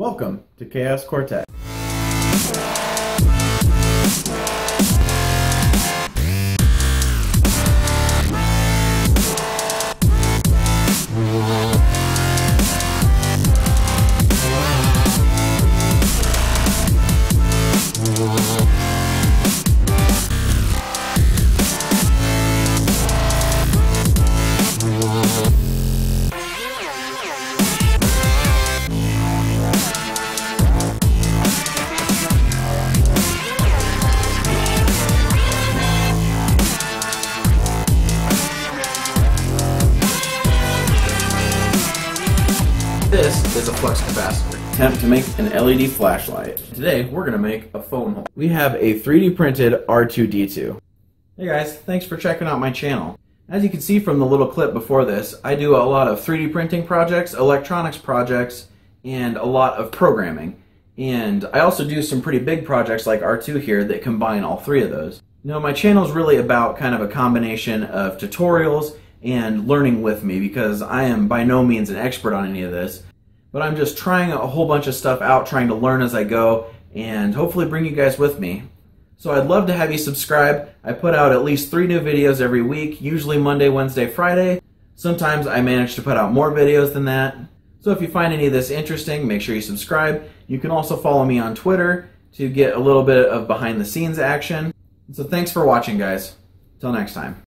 Welcome to Chaos Core Tech. This is a flux capacitor. Attempt to make an LED flashlight. Today we're going to make a phone hole. We have a 3D printed R2D2. Hey guys, thanks for checking out my channel. As you can see from the little clip before this, I do a lot of 3D printing projects, electronics projects, and a lot of programming. And I also do some pretty big projects like R2 here that combine all three of those. You know, my channel is really about kind of a combination of tutorials and learning with me because I am by no means an expert on any of this. But I'm just trying a whole bunch of stuff out, trying to learn as I go, and hopefully bring you guys with me. So I'd love to have you subscribe. I put out at least three new videos every week, usually Monday, Wednesday, Friday. Sometimes I manage to put out more videos than that. So if you find any of this interesting, make sure you subscribe. You can also follow me on Twitter to get a little bit of behind the scenes action. So thanks for watching, guys. Till next time.